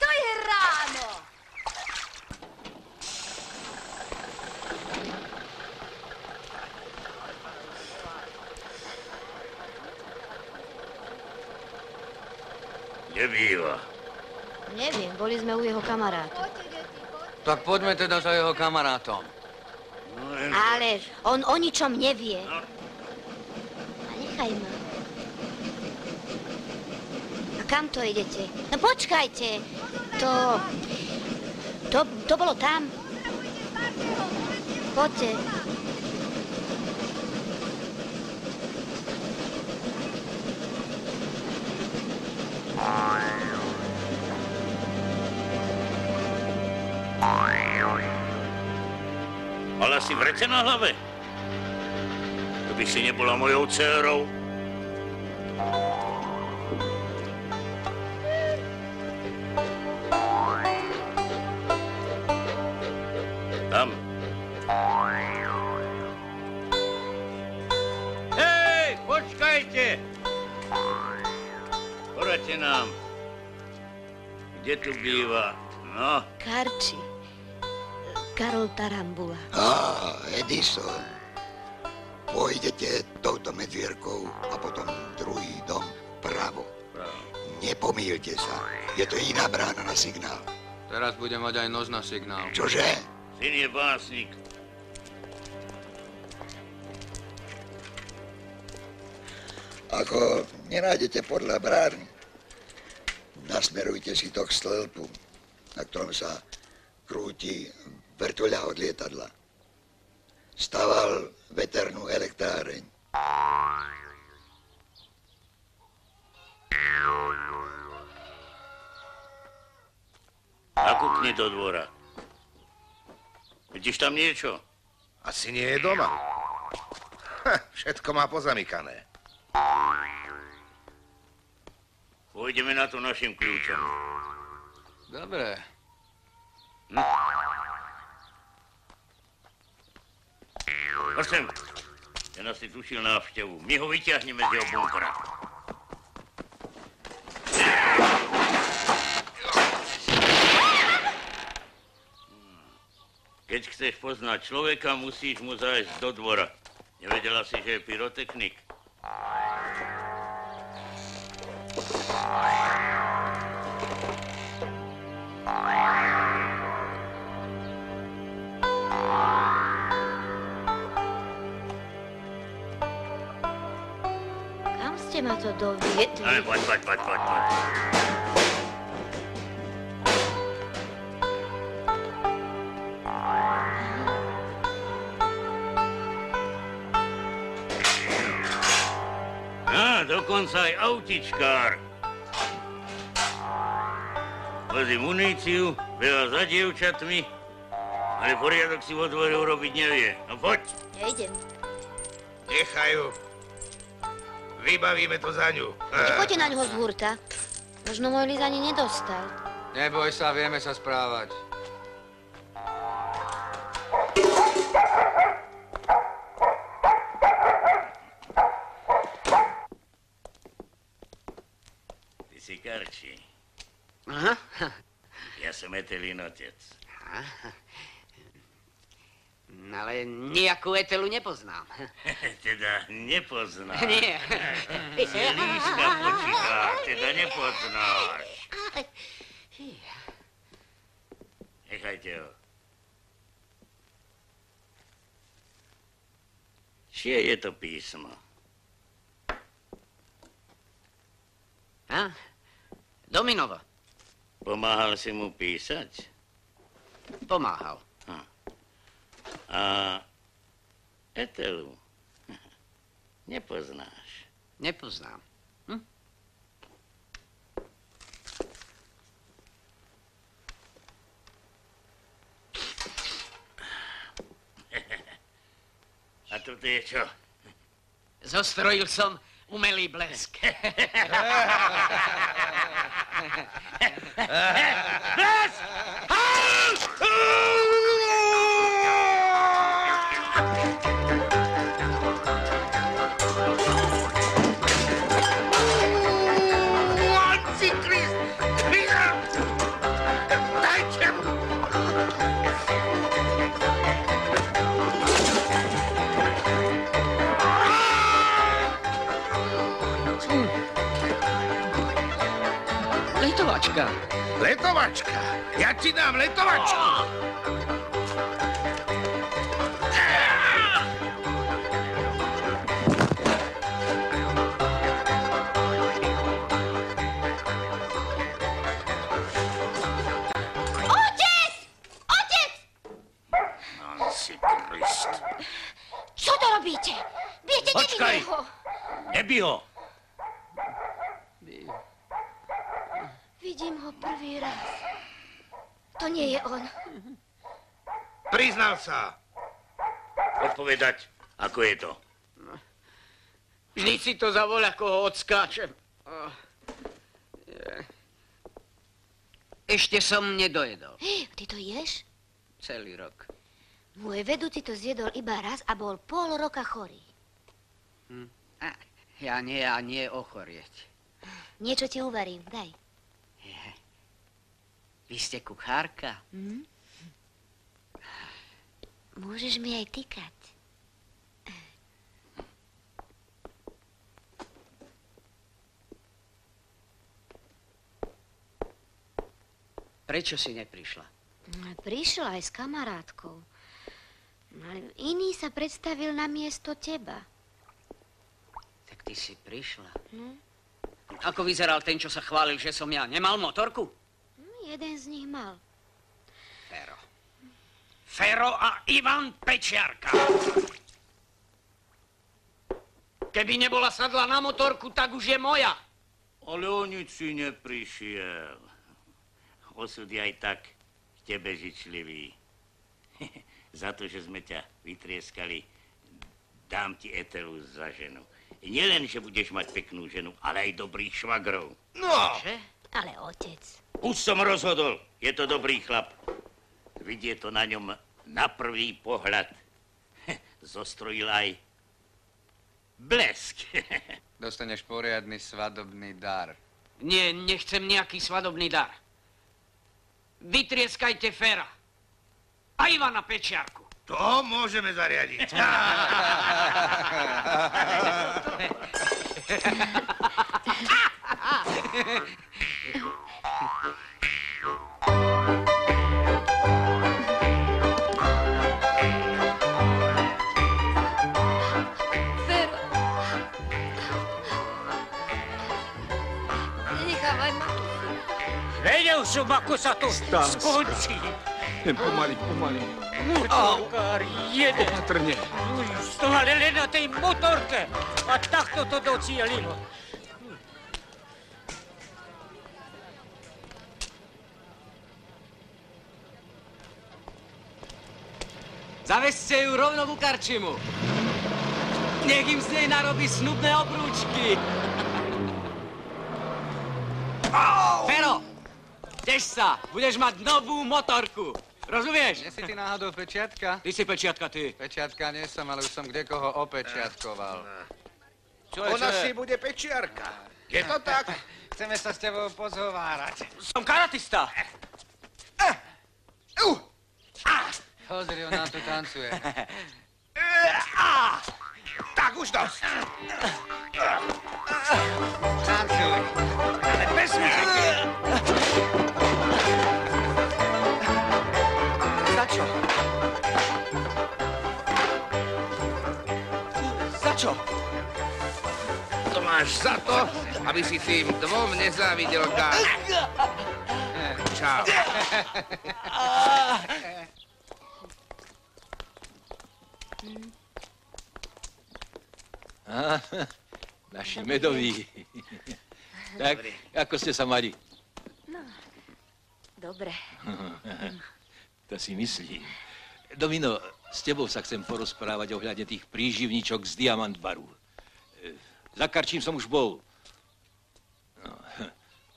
To je ráno. Nebýva. Neviem, boli sme u jeho kamaráta. Tak poďme teda za jeho kamarátom. Ale on o ničom nevie. A nechaj ma. A kam to idete? No počkajte. To... To, to bolo tam. Poďte. Mala si vrece na hlave? To by si nebola mojou dcerou. Tam. Hej, počkajte! Poradte nám. Kde tu býva? No, Karči. Karol Tarambula. Á, Edison. Pôjdete touto medzierkou a potom druhý dom pravo. Nepomýlte sa. Je to iná brána na signál. Teraz bude mať aj nož na signál. Čože? syn je básnik. Ako nenájdete podľa brárny, nasmerujte si to k stĺpu, na ktorom sa krúti vrtuľa od lietadla. Staval veternú elektráreň. Nakúkni do dvora. Vidíš tam niečo? Asi nie je doma. Ha, všetko má pozamykané. Pôjdeme na to našim kľúčom. Dobre. Poď sem. Ten asi tušil návštevu. My ho vyťahneme z jeho bunkra. Keď chceš poznať človeka, musíš mu zájsť do dvora. Nevedela si, že je pyrotechnik? Kam ste ma to doviedli? Ale poď, poď, poď, poď, poď. Á, dokonca aj autičkár. Vozí muníciu, beha za dievčatmi, ale poriadok si vo dvore urobiť nevie. No poď. Nejdem. Nechajú. Vybavíme to za ňu. Nepoďte na ňoho z hurta. Možno môj Liz ani nedostal. Neboj sa, vieme sa správať. Ty si Karči. Aha. Ja som Etelín otec. Aha. Ale nejakú Etelu nepoznám. teda nepoznáš. Nie. Si líska počíta, teda nepoznáš. Nechajte ho. Čie je to písmo? A? Dominovo. Pomáhal si mu písať? Pomáhal. A Etelu nepoznáš. Nepoznám. Hm? A toto je čo? Zostrojil som umelý blesk. Blesk! Letovačka. Letovačka! Ja ti dám letovačku! Otec! Otec! Antikrist. Čo to robíte? Viete, Počkaj! nevidím ho. Nebij ho! Vidím ho prvý raz. To nie je on. Priznal sa. Odpovedať, ako je to. Vždy si to zavoľa, koho odskáčem. Ešte som nedojedol. Hej, ty to ješ? Celý rok. Môj vedúci to zjedol iba raz a bol pol roka chorý. Hm. A, ja nie, a nie ochorieť. Niečo ti uvarím, daj. Vy ste kuchárka? Hm? Môžeš mi aj tykať. Prečo si neprišla? Prišla aj s kamarátkou. Ale iný sa predstavil na miesto teba. Tak ty si prišla. Hm? Ako vyzeral ten, čo sa chválil, že som ja? Nemal motorku? Jeden z nich mal. Fero. Fero a Ivan Pečiarka. Keby nebola sadla na motorku, tak už je moja. Ale o nič si neprišiel. Osud je aj tak k tebe žičlivý. za to, že sme ťa vytrieskali, dám ti Etelu za ženu. Nielen, že budeš mať peknú ženu, ale aj dobrých švagrov. No! Že? Ale otec. Už som rozhodol, je to dobrý chlap. Vidie to na ňom na prvý pohľad. Zostrojil aj Blesk. Dostaneš poriadny svadobný dar. Nie, nechcem nejaký svadobný dar. Vytrieskajte Fera. A Ivana Pečiarku. To môžeme zariadiť. Fero. Nenechávaj ma. Vedel som, ako sa to skončí. Pomaly, pomaly. Motorkár jeden. Opatrne. To ale len na tej motorke. A takto to docielilo. Zaveste ju rovno ku karčimu. Nech im z nej narobí snubné obrúčky. Fero, tež sa, budeš mať novú motorku. Rozumieš? Nie si ty náhodou pečiatka? Ty si pečiatka, ty. Pečiatka nie som, ale už som kde koho opečiatkoval. Čo je, Ona čo je? si bude pečiarka. Je to tak? Chceme sa s tebou pozhovárať. Som karatista. Pozri, on nám tu tancuje. Tak už dosť. Tancuj. Ale bez mňa. Za čo? Za čo? To máš za to, aby si tým dvom nezávidel dá. Čau. Á, naši medoví. Tak, ako ste sa mali? No, dobre. To si myslím. Domino, s tebou sa chcem porozprávať ohľadne tých príživničok z Diamant baru. E, Za Karčím som už bol. No,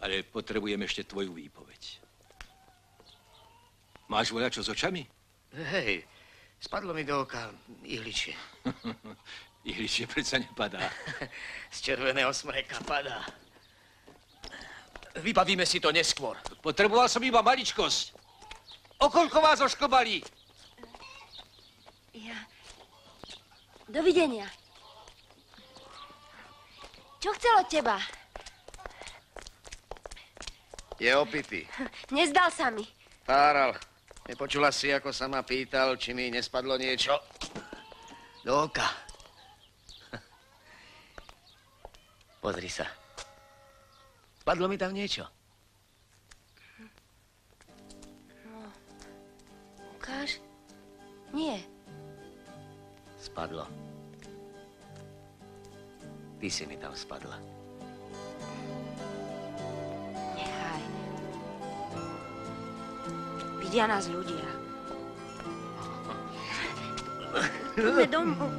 ale potrebujem ešte tvoju výpoveď. Máš voľačo s očami? Hej, spadlo mi do oka ihličie. Ihličie predsa nepadá. Z červeného smreka padá. Vybavíme si to neskôr. Potreboval som iba maličkosť. Okoľko vás ošklbali? Ja... Dovidenia. Čo chcel od teba? Je opitý. Nezdal sa mi. Páral. Nepočula si, ako sa ma pýtal, či mi nespadlo niečo do oka. Pozri sa. Spadlo mi tam niečo. No, ukáž? Nie. Spadlo. Ty si mi tam spadla. Nechaj. Vidia nás ľudia. Poďme domov.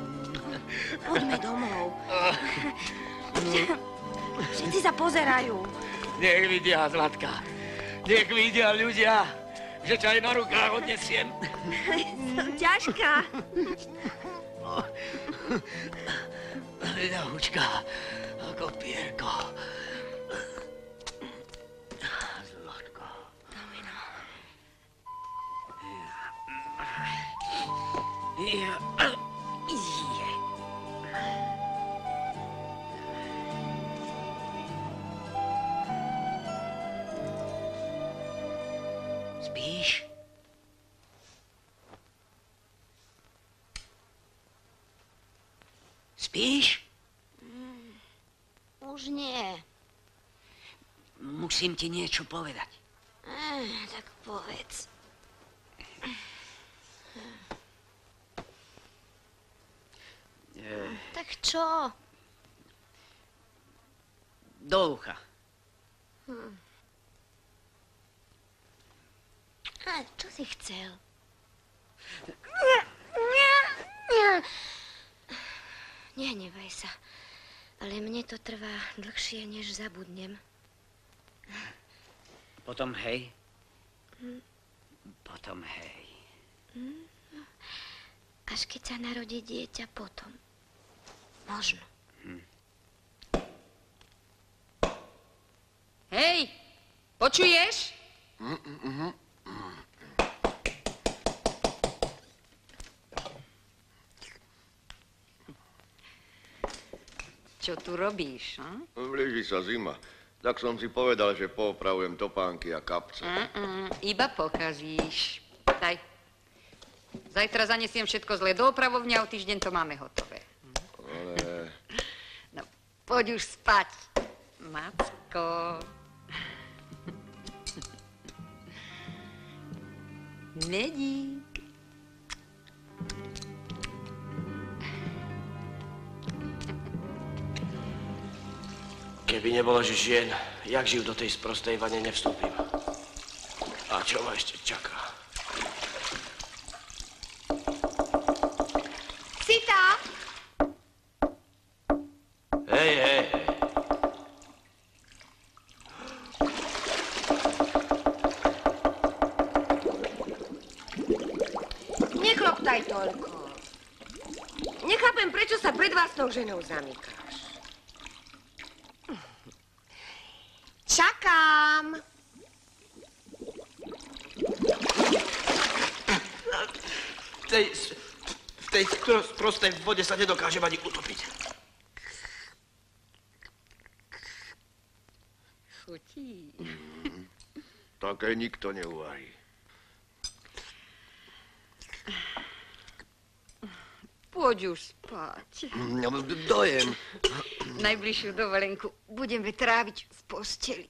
Poďme domov. Všetci sa pozerajú. Nech vidia, Zlatka. Nech vidia ľudia, že ťa aj na rukách odnesiem. Som ťažká. Ľahučka, ako pierko. Zlatko. Ja. Je. Musím ti niečo povedať. Eh, tak povedz. Tak čo? Do ucha. Hm. A čo si chcel? Nehnevaj sa, ale mne to trvá dlhšie, než zabudnem. Potom hej. Hm. Potom hej. Hm. Až keď sa narodí dieťa potom. Možno. Hej, počuješ? Čo tu robíš? Hm? Blíži sa zima. Tak som si povedal, že poopravujem topánky a kapce. Mm-mm, iba pokazíš. Daj. Zajtra zanesiem všetko zle do opravovne a o týždeň to máme hotové. Ale... No, poď už spať. Macko. Medík. Keby nebolo, že žien, jak žijú do tej sprostej vane, nevstúpim. A čo ma ešte čaká? Sita! Hej, hej, hej. Nechloptaj toľko. Nechápem, prečo sa pred vlastnou ženou zamykáš. Čakám. V tej, v tej sprostej vode sa nedokážem ani utopiť. Chutí. Také nikto neuvarí. Poď už spať. Dojem. Najbližšiu dovolenku budeme tráviť v posteli.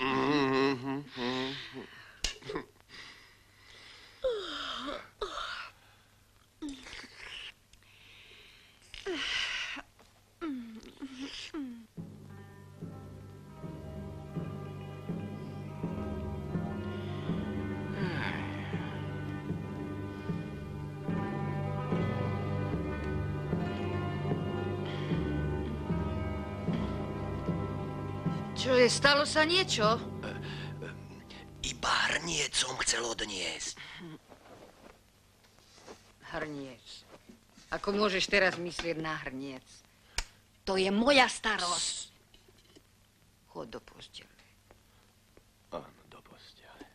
Čo je, stalo sa niečo? Iba hrniec som chcel odniesť. Hrniec. Ako môžeš teraz myslieť na hrniec? To je moja starosť. Chod do postele. Áno, do postele.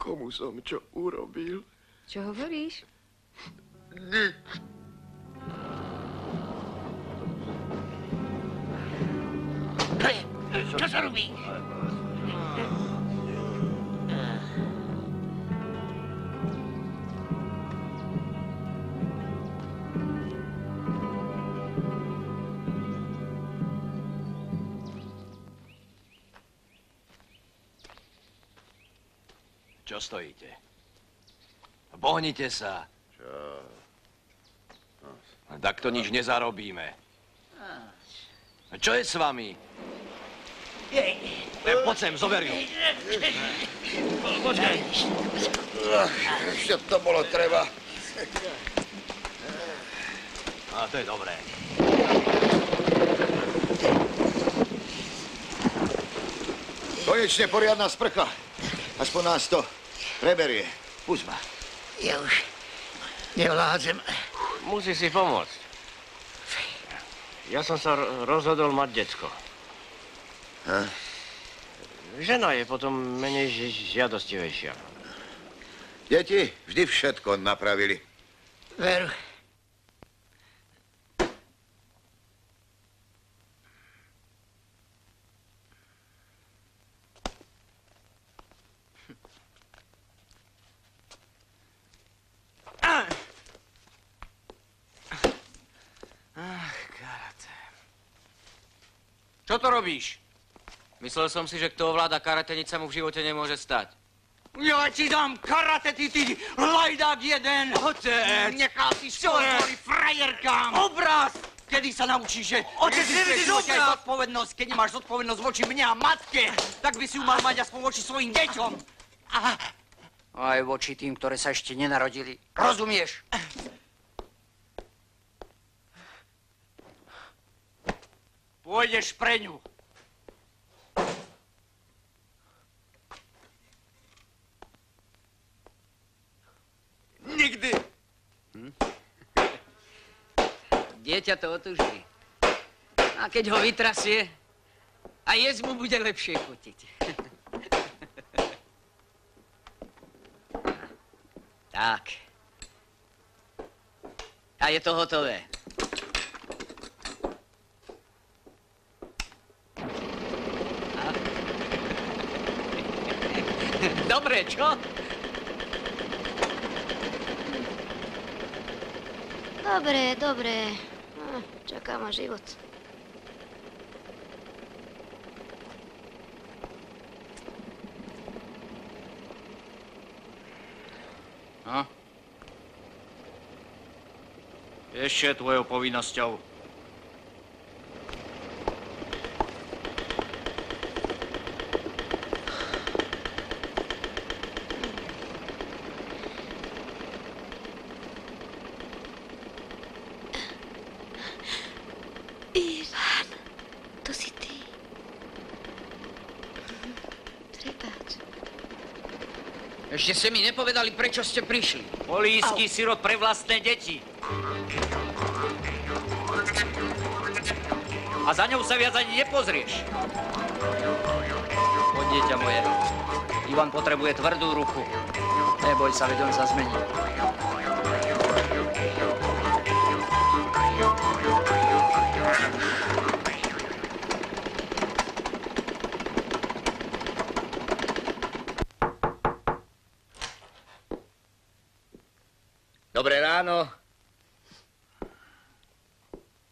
Komu som čo urobil? Čo hovoríš? Nič. Čo sa robí? Čo stojíte? Pohnite sa. Čo? Tak to nič nezarobíme. Čo je s vami? Jej. E, Poď sem, zober ju. Počkaj. Ešte to bolo treba. A to je dobré. Konečne poriadna sprcha. Aspoň nás to preberie. Pust ma. Ja už nevládzem. Musí si pomôcť. Ja som sa ro- rozhodol mať decko. Ha? Žena je potom menej ži- žiadostivejšia. Deti vždy všetko napravili. Veru. Čo to robíš? Myslel som si, že kto ovláda karate, nič sa mu v živote nemôže stať. Ja ti dám karate, ty, ty lajdák jeden! Otec! Nechal si kvôli frajerkám! Obraz! Kedy sa naučíš, že Otec, nevidíš obraz? zodpovednosť? Keď nemáš zodpovednosť voči mne a matke, tak by si ju mal mať aspoň voči svojim deťom. Aha. Aj voči tým, ktoré sa ešte nenarodili. Rozumieš? Pôjdeš pre ňu. Nikdy. Hm? Dieťa to otuží. A keď ho vytrasie, a jesť mu bude lepšie chutiť. tak. A je to hotové. Dobre, čo? Dobre, dobre. Hm, Čaká ma život. No? Ešte je tvojou povinnosťou. Ivan, to si ty. Prepáč. Ešte ste mi nepovedali, prečo ste prišli. Polísky sirot pre vlastné deti. A za ňou sa viac ani nepozrieš. Poď, dieťa moje. Ivan potrebuje tvrdú ruku. Neboj sa, veď on sa zmení. Dobré ráno.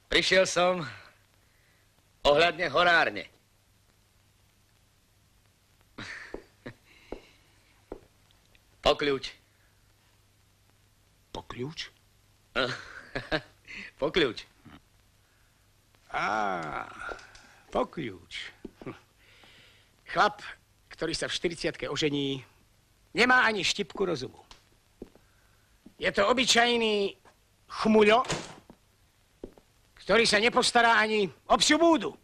Prišiel som ohľadne horárne. Po kľúč. Po kľúč? po kľúč. Á, po kľúč. Chlap, ktorý sa v 40 ožení, nemá ani štipku rozumu. Je to obyčajný chmuľo, ktorý sa nepostará ani o psiu búdu,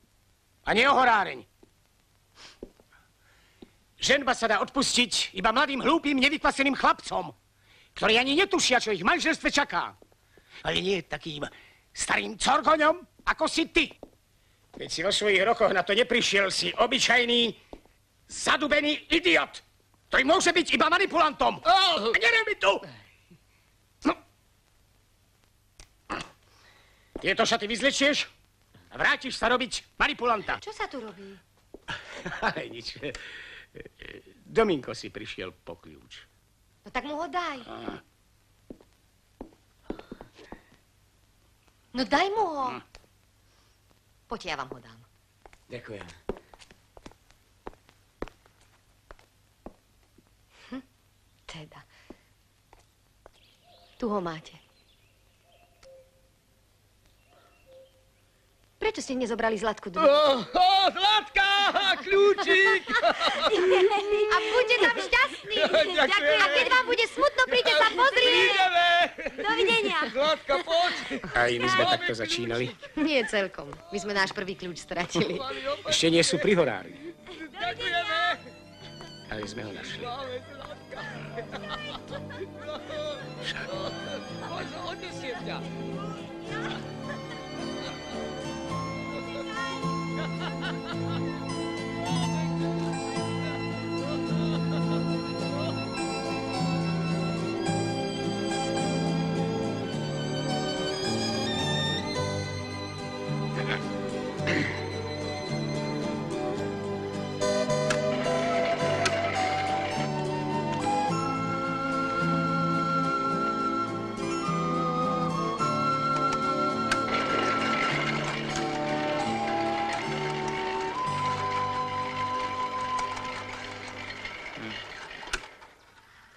ani o horáreň. Ženba sa dá odpustiť iba mladým, hlúpým, nevykvaseným chlapcom, ktorí ani netušia, čo ich v manželstve čaká. Ale nie takým starým corgoňom, ako si ty. Keď si vo svojich rokoch na to neprišiel, si obyčajný, zadubený idiot, ktorý môže byť iba manipulantom. Oh. A mi tu! Tieto šaty vyzlečieš a vrátiš sa robiť manipulanta. Čo sa tu robí? Ale nič. Dominko si prišiel po kľúč. No tak mu ho daj. No daj mu ho. Poďte, ja vám ho dám. Ďakujem. Teda. Tu ho máte. Prečo ste nezobrali Zlatku do... Oh, oh, Zlatka! Kľúčik! A buďte tam šťastní. Ďakujem. A keď vám bude smutno, príďte sa pozrieť. Prídeme! Dovidenia. Zlatka, poď! Aj my sme takto začínali. Nie celkom. My sme náš prvý kľúč stratili. Ešte nie sú pri horári, Ďakujeme! ale sme ho našli. Zlatka. Poď, odnesiem ťa.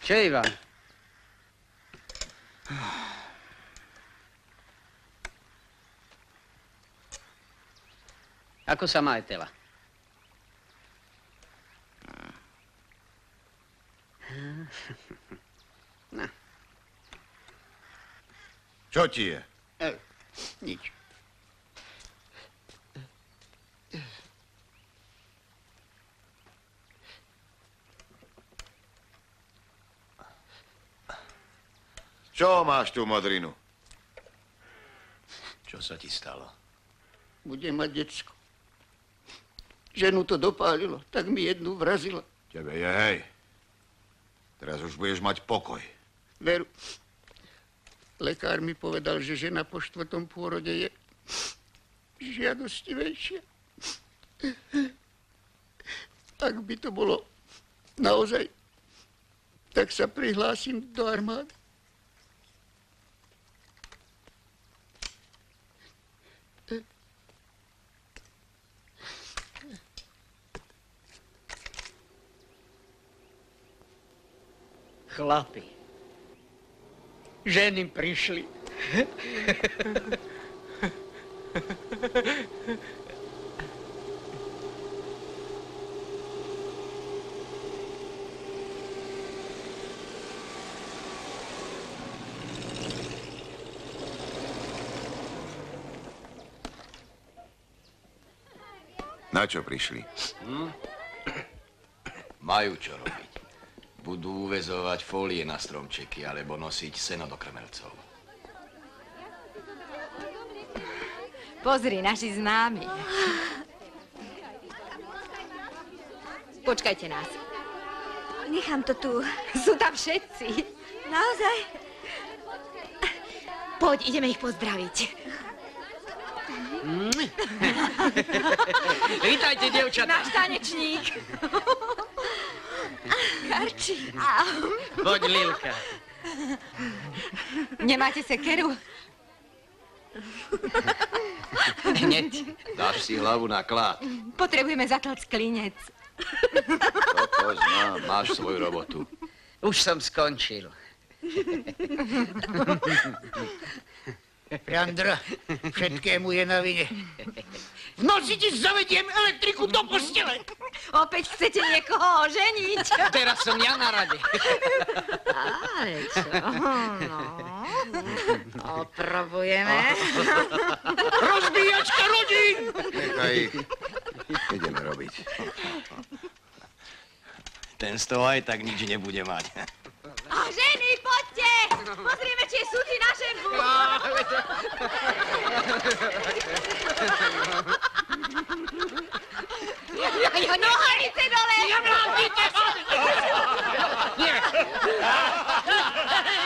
Čo je, Ivan? Ako sa má Etela? No. Čo ti je? E, nič. Čo máš tu, modrinu? Čo sa ti stalo? Bude mať decko. Ženu to dopálilo, tak mi jednu vrazila. Tebe je hej. Teraz už budeš mať pokoj. Veru, lekár mi povedal, že žena po štvrtom pôrode je žiadostivejšia. Ak by to bolo naozaj, tak sa prihlásim do armády. Chlapi. Ženy prišli. Na čo prišli? Hm? Majú čo robiť. Budú uväzovať fólie na stromčeky alebo nosiť seno do krmelcov. Pozri, naši známi. Počkajte nás. Nechám to tu. Sú tam všetci. Naozaj? Poď, ideme ich pozdraviť. Vítajte, dievčatá. Náš tanečník. Karči. Poď, Lilka. Nemáte sekeru? Hneď. Dáš si hlavu na klát. Potrebujeme zatlc klinec. Poď, no, máš svoju robotu. Už som skončil. Jandra, všetkému je na vine. V noci ti zavediem elektriku do postele. Opäť chcete niekoho oženiť? Teraz som ja na rade. Ale čo? No. Oprobujeme. Rozbíjačka rodín! Nechaj ich. Ideme robiť. Ten z toho aj tak nič nebude mať. A ženy, poďte! Pozrieme, či je súdi na šéfu. Nohavice dole! Ah,